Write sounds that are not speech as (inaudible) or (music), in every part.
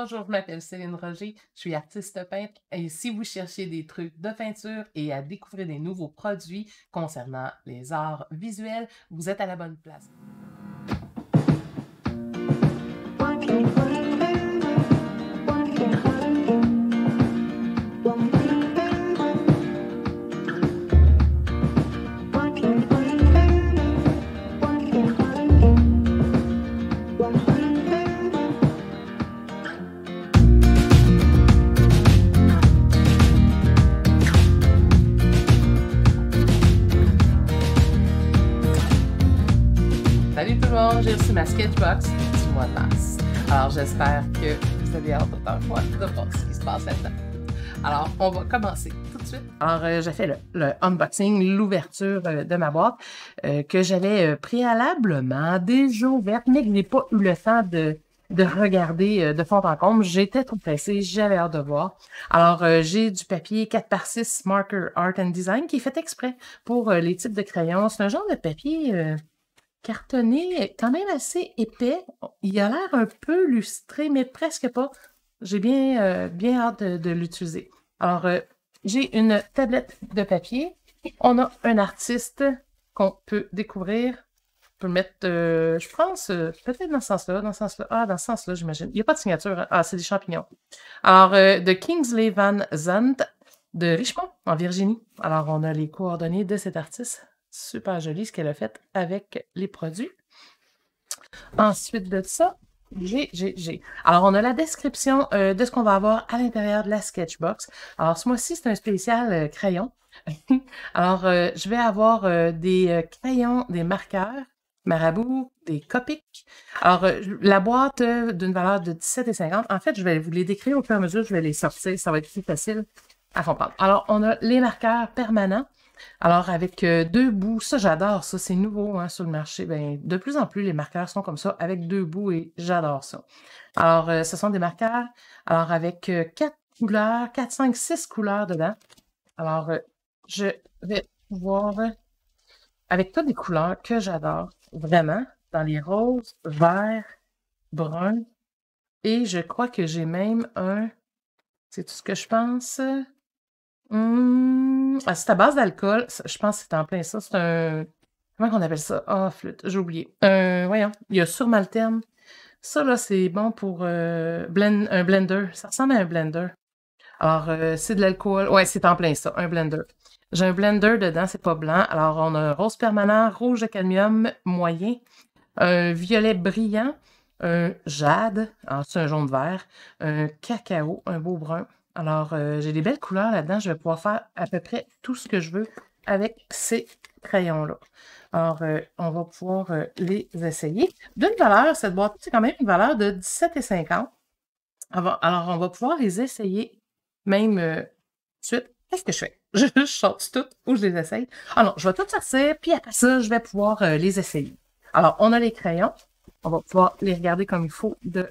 Bonjour, je m'appelle Céline Roger, je suis artiste peintre et si vous cherchez des trucs de peinture et à découvrir des nouveaux produits concernant les arts visuels, vous êtes à la bonne place. Sketchbox du mois de mars. Alors j'espère que vous avez hâte autant moi de voir ce qui se passe là-dedans. Alors on va commencer tout de suite. Alors euh, j'ai fait le, unboxing, l'ouverture euh, de ma boîte euh, que j'avais préalablement déjà ouverte, mais que je n'ai pas eu le temps de, de regarder de fond en comble. J'étais trop pressée, j'avais hâte de voir. Alors j'ai du papier 4x6 Marker Art and Design qui est fait exprès pour les types de crayons. C'est un genre de papier cartonné, quand même assez épais. Il a l'air un peu lustré, mais presque pas. J'ai bien, euh, hâte de, l'utiliser. Alors, euh, j'ai une tablette de papier. On a un artiste qu'on peut découvrir. On peut le mettre, euh, je pense, peut-être dans ce sens-là, dans ce sens-là. Ah, dans ce sens-là, j'imagine. Il n'y a pas de signature. Ah, c'est des champignons. Alors, de Kingsley Van Zandt de Richmond, en Virginie. Alors, on a les coordonnées de cet artiste. Super joli ce qu'elle a fait avec les produits. Ensuite de ça, j'ai, j'ai, j'ai. Alors, on a la description euh, de ce qu'on va avoir à l'intérieur de la sketchbox. Alors, ce mois-ci, c'est un spécial euh, crayon. (laughs) Alors, euh, je vais avoir des crayons, des marqueurs, marabout, des copics. Alors, la boîte d'une valeur de 17,50. En fait, je vais vous les décrire au fur et à mesure, je vais les sortir. Ça va être plus facile à comprendre. Alors, on a les marqueurs permanents. Alors, avec euh, deux bouts, ça j'adore, ça c'est nouveau hein, sur le marché. Ben, de plus en plus, les marqueurs sont comme ça, avec deux bouts et j'adore ça. Alors, euh, ce sont des marqueurs, alors avec euh, quatre couleurs, quatre, cinq, six couleurs dedans. Alors, je vais pouvoir, avec toutes les couleurs que j'adore, vraiment, dans les roses, verts, bruns, et je crois que j'ai même un, c'est tout ce que je pense, Hum, c'est à base d'alcool. Je pense que c'est en plein ça. C'est un. Comment on appelle ça? Ah, flûte, j'ai oublié. Voyons, il y a surmalterne. Ça, là, c'est bon pour euh, un blender. Ça ressemble à un blender. Alors, euh, c'est de l'alcool. Ouais, c'est en plein ça, un blender. J'ai un blender dedans, c'est pas blanc. Alors, on a un rose permanent, rouge de cadmium moyen, un violet brillant, un jade, alors c'est un jaune vert, un cacao, un beau brun. Alors, euh, j'ai des belles couleurs là-dedans. Je vais pouvoir faire à peu près tout ce que je veux avec ces crayons-là. Alors, euh, on va pouvoir euh, les essayer. D'une valeur, cette boîte, c'est quand même une valeur de 17,50. Alors, on va pouvoir les essayer même euh, suite. Qu'est-ce que je fais? (laughs) Je, je sorte tout ou je les essaye. Ah non, je vais tout sortir, puis après ça, je vais pouvoir les essayer. Alors, on a les crayons. On va pouvoir les regarder comme il faut de.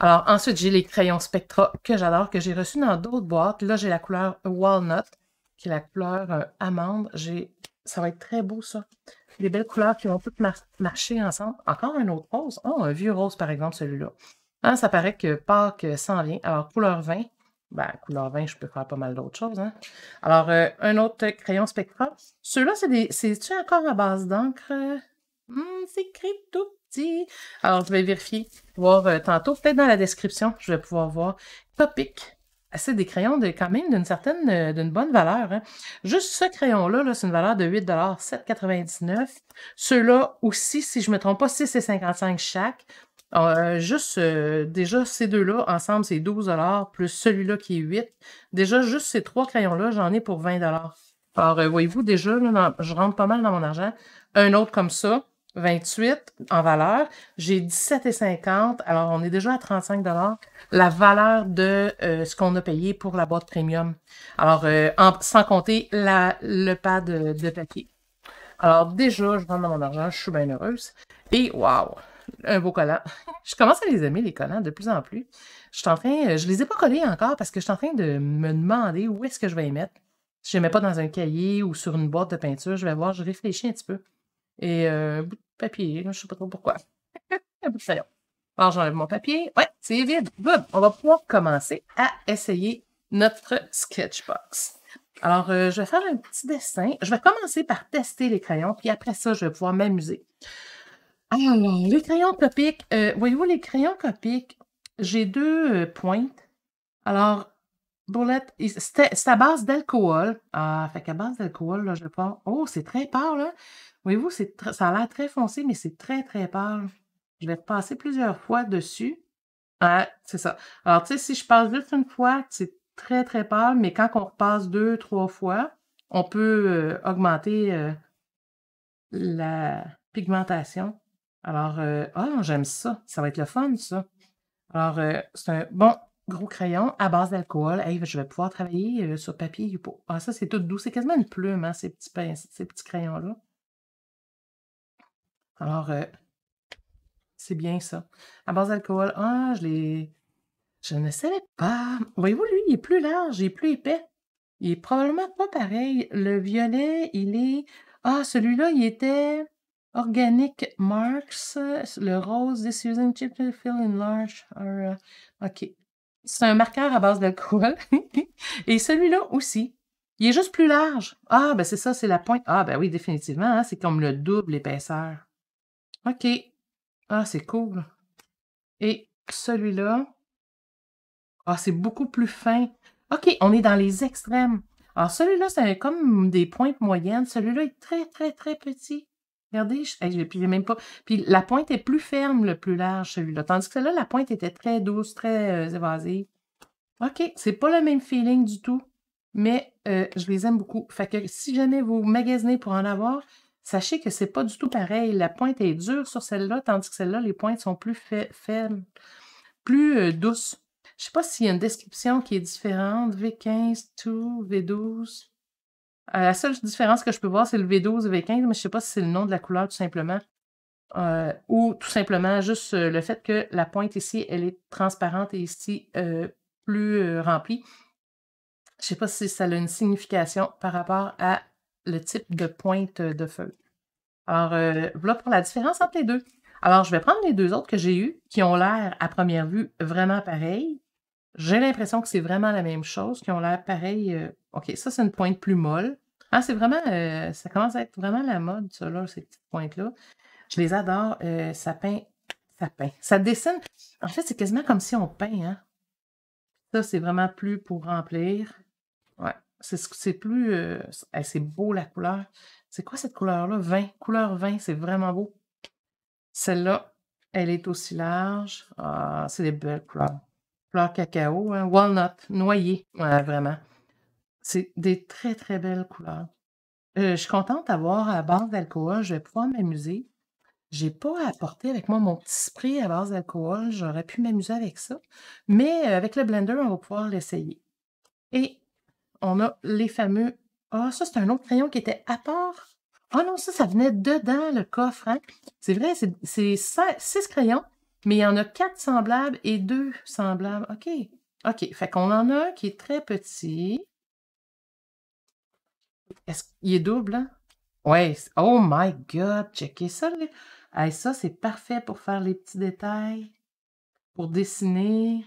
Alors, ensuite, j'ai les crayons Spectra que j'adore, que j'ai reçus dans d'autres boîtes. Là, j'ai la couleur Walnut, qui est la couleur euh, amande. J'ai... Ça va être très beau, ça. Des belles couleurs qui vont toutes mar- marcher ensemble. Encore un autre rose. Oh, un vieux rose, par exemple, celui-là. Hein, ça paraît que Pâques s'en vient. Alors, couleur 20. Ben, couleur 20, je peux faire pas mal d'autres choses. Hein. Alors, euh, un autre crayon Spectra. Ceux-là, c'est des... C'est-tu encore à base d'encre? Hmm, c'est écrit Alors, je vais vérifier, voir euh, tantôt. Peut-être dans la description, je vais pouvoir voir. Topic. C'est des crayons de quand même d'une certaine, euh, d'une bonne valeur. hein. Juste ce crayon-là, -là, c'est une valeur de 8 7,99 Ceux-là aussi, si je ne me trompe pas, 6,55 chaque. Euh, juste, euh, déjà, ces deux-là, ensemble, c'est 12 plus celui-là qui est 8 Déjà, juste ces trois crayons-là, j'en ai pour 20 Alors, voyez-vous, déjà, je rentre pas mal dans mon argent. Un autre comme ça, 28 en valeur. J'ai 17,50. Alors, on est déjà à 35 La valeur de euh, ce qu'on a payé pour la boîte premium. Alors, euh, sans compter le pad de, papier. Alors, déjà, je dans mon argent. Je suis bien heureuse. Et, waouh! Un beau collant. (laughs) je commence à les aimer, les collants, de plus en plus. Je suis en train, euh, je les ai pas collés encore parce que je suis en train de me demander où est-ce que je vais les mettre. Si je les mets pas dans un cahier ou sur une boîte de peinture, je vais voir, je réfléchis un petit peu. Et euh, papier, je sais pas trop pourquoi. (laughs) Alors, j'enlève mon papier. Ouais, c'est vide. On va pouvoir commencer à essayer notre sketchbox. Alors, euh, je vais faire un petit dessin. Je vais commencer par tester les crayons, puis après ça, je vais pouvoir m'amuser. Alors, les crayons copiques. Euh, voyez-vous, les crayons copiques, j'ai deux euh, pointes. Alors, Boulette, c'est à base d'alcool. Ah, fait qu'à base d'alcool, là, je pas. Oh, c'est très pâle, là. Voyez-vous, ça a l'air très foncé, mais c'est très, très pâle. Je vais passer plusieurs fois dessus. Ah, c'est ça. Alors, tu sais, si je passe juste une fois, c'est très, très pâle, mais quand on repasse deux, trois fois, on peut euh, augmenter euh, la pigmentation. Alors, euh, ah, j'aime ça. Ça va être le fun, ça. Alors, c'est un bon gros crayon à base d'alcool. Je vais pouvoir travailler sur papier. Ah, ça, c'est tout doux. C'est quasiment une plume, hein, ces petits, ces petits crayons-là. Alors, c'est bien ça. À base d'alcool. Ah, je l'ai. Je ne savais pas. Voyez-vous, lui, il est plus large, il est plus épais. Il est probablement pas pareil. Le violet, il est. Ah, celui-là, il était Organic Marks. Le rose, this using chip to fill in large. Uh, OK. C'est un marqueur à base d'alcool. (laughs) Et celui-là aussi. Il est juste plus large. Ah, ben c'est ça, c'est la pointe. Ah, ben oui, définitivement. Hein, c'est comme le double épaisseur. OK. Ah, c'est cool. Et celui-là? Ah, c'est beaucoup plus fin. OK, on est dans les extrêmes. Alors, celui-là, c'est comme des pointes moyennes. Celui-là est très, très, très petit. Regardez, je, puis même pas. Puis la pointe est plus ferme, le plus large, celui-là. Tandis que celui-là, la pointe était très douce, très euh, évasive. OK, c'est pas le même feeling du tout, mais euh, je les aime beaucoup. Fait que si jamais vous magasinez pour en avoir, Sachez que c'est pas du tout pareil. La pointe est dure sur celle-là, tandis que celle-là, les pointes sont plus faibles, plus euh, douces. Je sais pas s'il y a une description qui est différente. V15, 2, V12. la seule différence que je peux voir, c'est le V12 et V15, mais je sais pas si c'est le nom de la couleur tout simplement. Euh, ou tout simplement juste euh, le fait que la pointe ici, elle est transparente et ici plus remplie. Je sais pas si ça a une signification par rapport à le type de pointe de feu. Alors, euh, voilà pour la différence entre les deux. Alors, je vais prendre les deux autres que j'ai eus, qui ont l'air, à première vue, vraiment pareils. J'ai l'impression que c'est vraiment la même chose, qui ont l'air pareil. Euh, OK, ça, c'est une pointe plus molle. Ah, c'est vraiment, euh, ça commence à être vraiment la mode, ça, là, ces petites pointes-là. Je les adore. ça peint, ça peint. Ça dessine. En fait, c'est quasiment comme si on peint, hein. Ça, c'est vraiment plus pour remplir. C'est plus. Euh, c'est beau la couleur. C'est quoi cette couleur-là? 20. Couleur 20, c'est vraiment beau. Celle-là, elle est aussi large. Ah, c'est des belles couleurs. Couleur cacao, hein? walnut, noyer. Vraiment. C'est des très, très belles couleurs. Euh, je suis contente d'avoir à base d'alcool. Je vais pouvoir m'amuser. J'ai pas apporté avec moi mon petit spray à base d'alcool. J'aurais pu m'amuser avec ça. Mais euh, avec le blender, on va pouvoir l'essayer. Et on a les fameux. Ah, ça, c'est un autre crayon qui était à part. Ah non, ça, ça venait dedans le coffre. Hein. C'est vrai, c'est six crayons, mais il y en a quatre semblables et deux semblables. OK. OK. Fait qu'on en a un qui est très petit. Est-ce qu'il est double, hein? Ouais. Oh my God! Checkez ça. Là. ça, c'est parfait pour faire les petits détails, pour dessiner.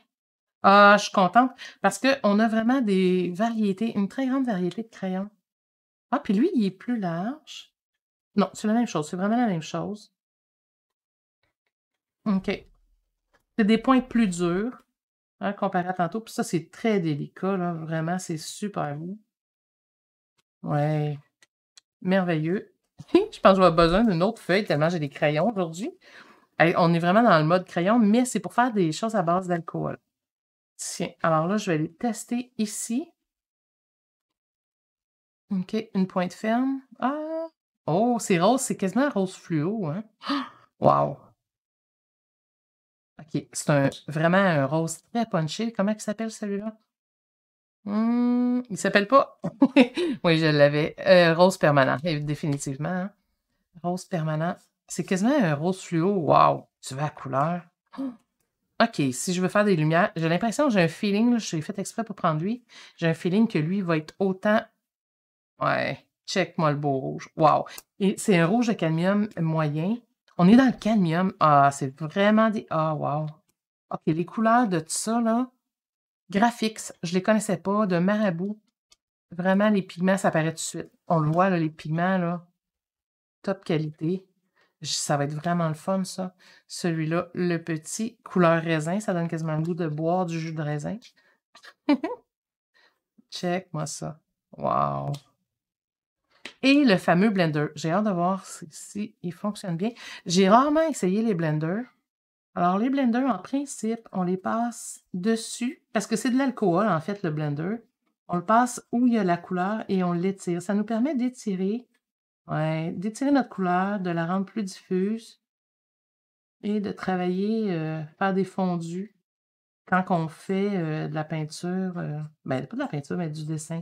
Ah, je suis contente parce qu'on a vraiment des variétés, une très grande variété de crayons. Ah, puis lui, il est plus large. Non, c'est la même chose, c'est vraiment la même chose. OK. C'est des points plus durs, hein, comparé à tantôt. Puis ça, c'est très délicat, là. Vraiment, c'est super beau. Ouais. Merveilleux. (laughs) je pense que avoir besoin d'une autre feuille tellement j'ai des crayons aujourd'hui. on est vraiment dans le mode crayon, mais c'est pour faire des choses à base d'alcool. Tiens, alors là, je vais les tester ici. OK, une pointe ferme. Ah! Oh, c'est rose, c'est quasiment rose fluo, hein? (gasps) Wow! OK, c'est vraiment un rose très punché. Comment il s'appelle celui-là? Hum, il s'appelle pas? (laughs) oui, je l'avais. Euh, rose permanent, définitivement. Hein. Rose permanent. C'est quasiment un rose fluo. Wow! Tu veux la couleur? OK, si je veux faire des lumières, j'ai l'impression, j'ai un feeling, je suis fait exprès pour prendre lui. J'ai un feeling que lui va être autant. Ouais, check-moi le beau rouge. Wow! Et c'est un rouge de cadmium moyen. On est dans le cadmium. Ah, c'est vraiment des. Ah, wow. OK, les couleurs de tout ça, là. Graphics, je les connaissais pas. De Marabout. Vraiment, les pigments, ça apparaît tout de suite. On le voit, là, les pigments, là. Top qualité. Ça va être vraiment le fun, ça. Celui-là, le petit, couleur raisin, ça donne quasiment le goût de boire du jus de raisin. (laughs) Check moi ça. Wow! Et le fameux blender. J'ai hâte de voir si, il fonctionne bien. J'ai rarement essayé les blenders. Alors, les blenders, en principe, on les passe dessus, parce que c'est de l'alcool, en fait, le blender. On le passe où il y a la couleur et on l'étire. Ça nous permet d'étirer, d'étirer notre couleur, de la rendre plus diffuse et de travailler, euh, faire des fondus quand on fait euh, de la peinture, euh, ben, pas de la peinture, mais du dessin.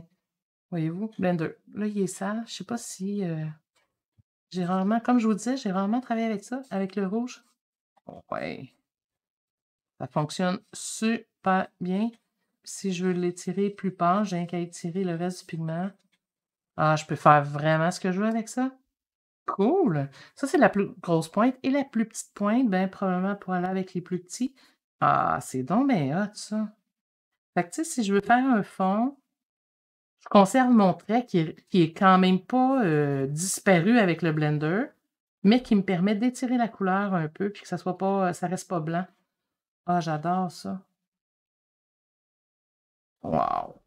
Voyez-vous? Blender. Là, il est sale. Je sais pas si. Euh, j'ai rarement, comme je vous disais, j'ai rarement travaillé avec ça, avec le rouge. Ouais. Ça fonctionne super bien. Si je veux l'étirer plus pâle, j'ai qu'à étirer le reste du pigment. Ah, je peux faire vraiment ce que je veux avec ça. Cool! Ça, c'est la plus grosse pointe. Et la plus petite pointe, ben, probablement pour aller avec les plus petits. Ah, c'est donc bien hot, ça. Fait que, tu sais, si je veux faire un fond, je conserve mon trait qui est, quand même pas euh, disparu avec le blender, mais qui me permet d'étirer la couleur un peu puis que ça soit pas, ça reste pas blanc. Ah, j'adore ça. Wow!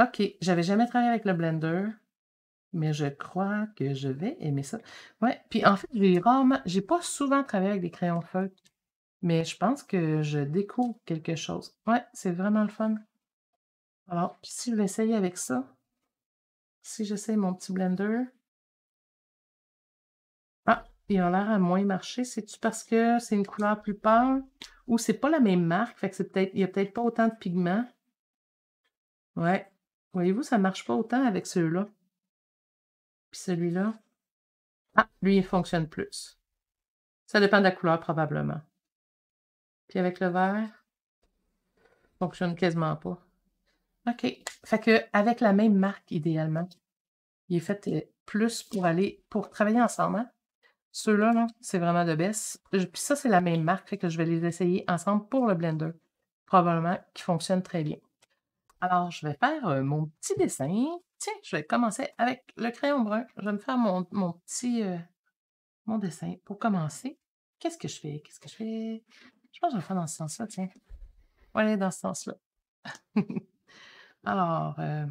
OK, j'avais jamais travaillé avec le blender, mais je crois que je vais aimer ça. Ouais, puis en fait, j'ai rarement, j'ai pas souvent travaillé avec des crayons feutres, mais je pense que je découvre quelque chose. Ouais, c'est vraiment le fun. Alors, si je l'essaye avec ça, si j'essaye mon petit blender, ah, il a l'air à moins marcher. C'est-tu parce que c'est une couleur plus pâle ou c'est pas la même marque, fait que c'est peut-être, il n'y a peut-être pas autant de pigments. Ouais. Voyez-vous, ça marche pas autant avec ceux-là. Puis celui-là. Ah, lui, il fonctionne plus. Ça dépend de la couleur, probablement. Puis avec le vert, fonctionne quasiment pas. OK. Fait que avec la même marque, idéalement, il est fait euh, plus pour aller, pour travailler ensemble. Hein. Ceux-là, -là, c'est vraiment de baisse. Puis ça, c'est la même marque, fait que je vais les essayer ensemble pour le blender. Probablement qui fonctionne très bien. Alors, je vais faire mon petit dessin. Tiens, je vais commencer avec le crayon brun. Je vais me faire mon, petit mon dessin pour commencer. Qu'est-ce que je fais? Qu'est-ce que je fais? Je pense que je vais le faire dans ce sens-là, tiens. Ouais, dans ce sens-là. (laughs) Alors, euh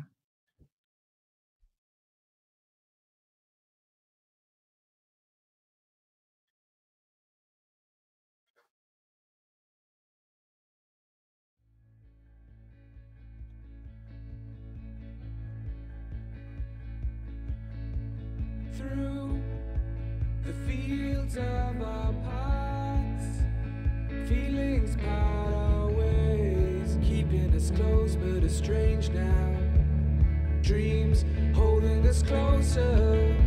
The fields of our paths, feelings part our ways, keeping us close but estranged now. Dreams holding us closer,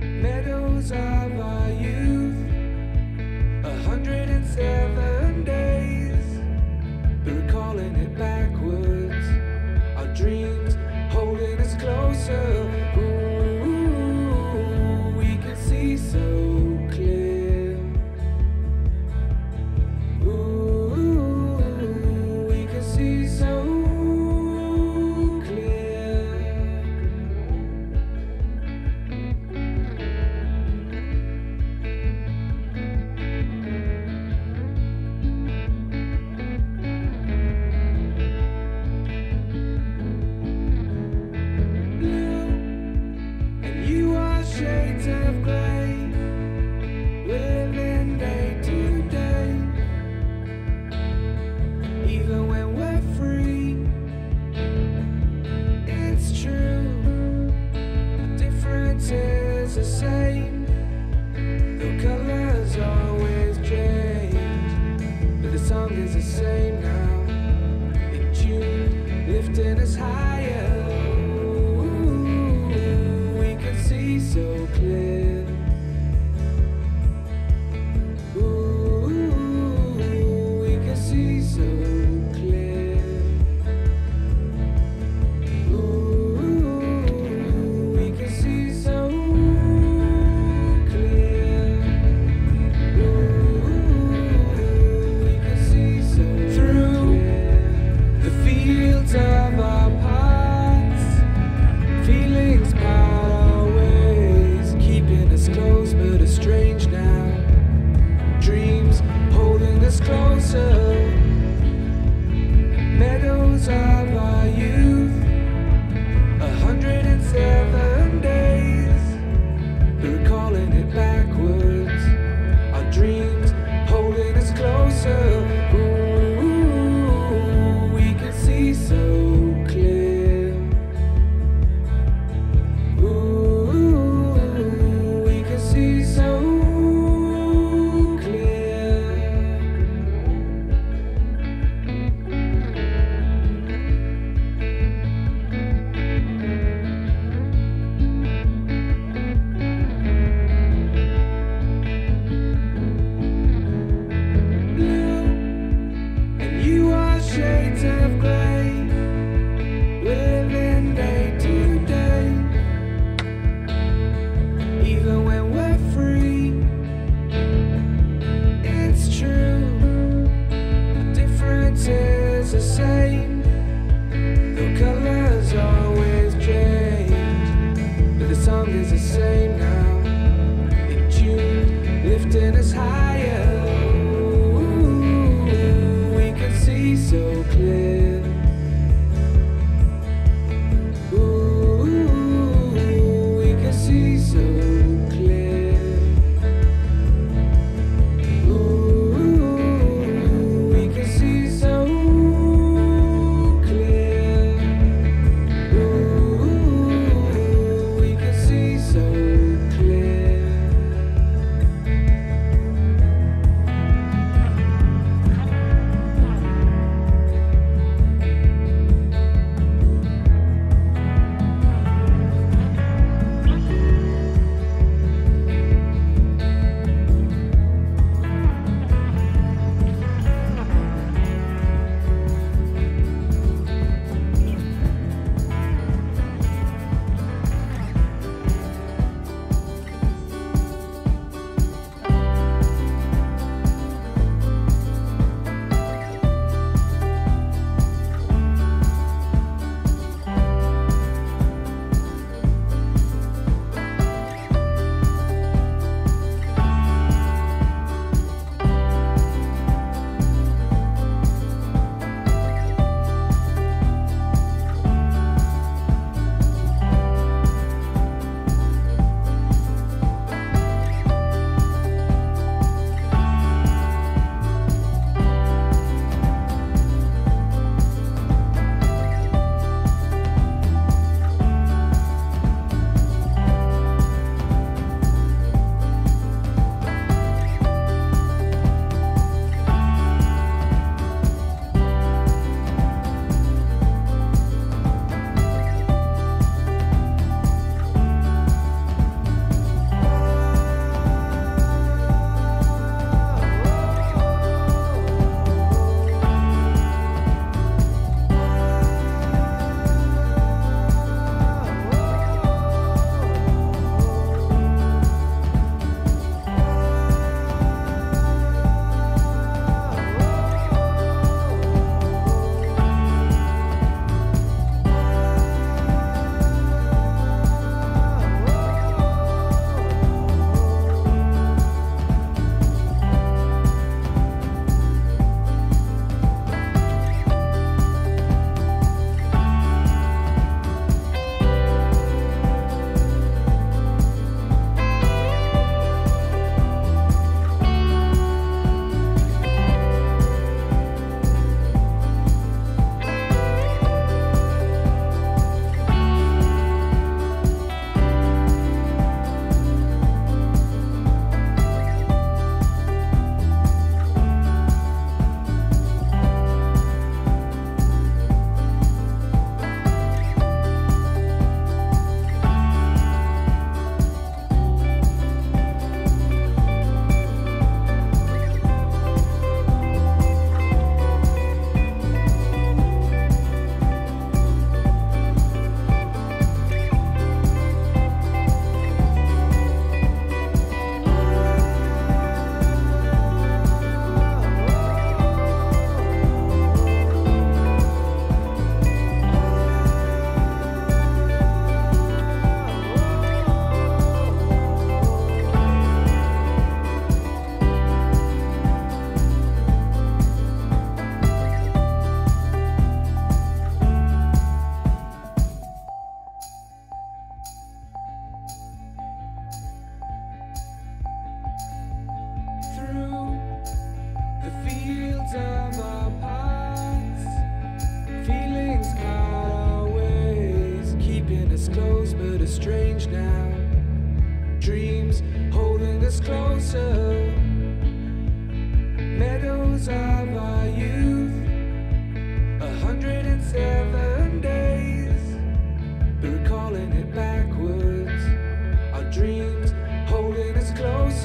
meadows of our youth, a hundred and seven days, but recalling it backwards, our dreams holding us closer. now in June, lifting us high.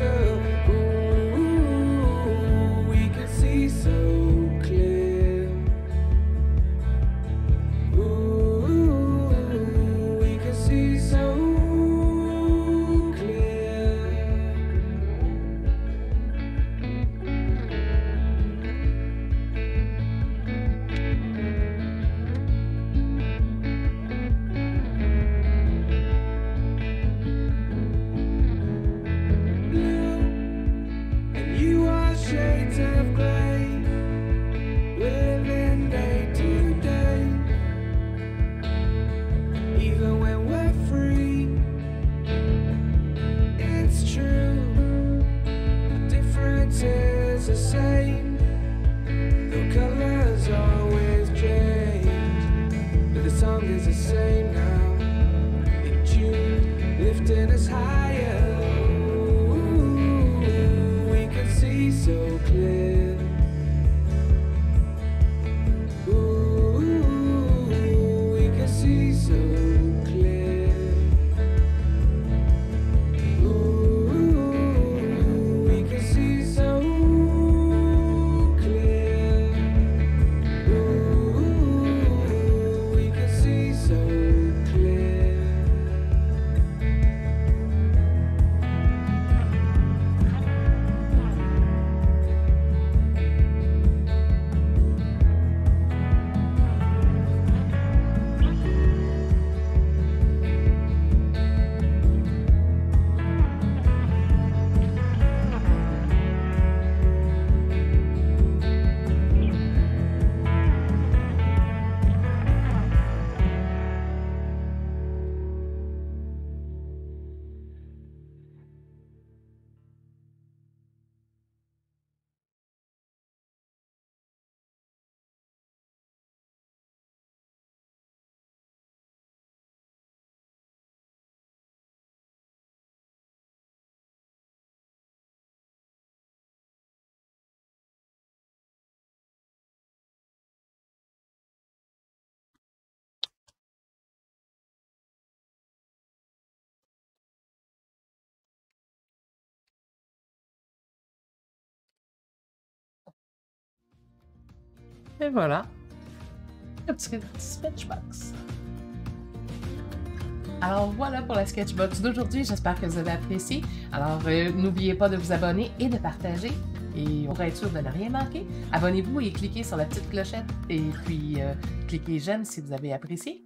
answer Et voilà. Retirer notre sketchbox. Alors voilà pour la sketchbox d'aujourd'hui. J'espère que vous avez apprécié. Alors euh, n'oubliez pas de vous abonner et de partager. Et pour être sûr de ne rien manquer, abonnez-vous et cliquez sur la petite clochette. Et puis euh, cliquez j'aime si vous avez apprécié.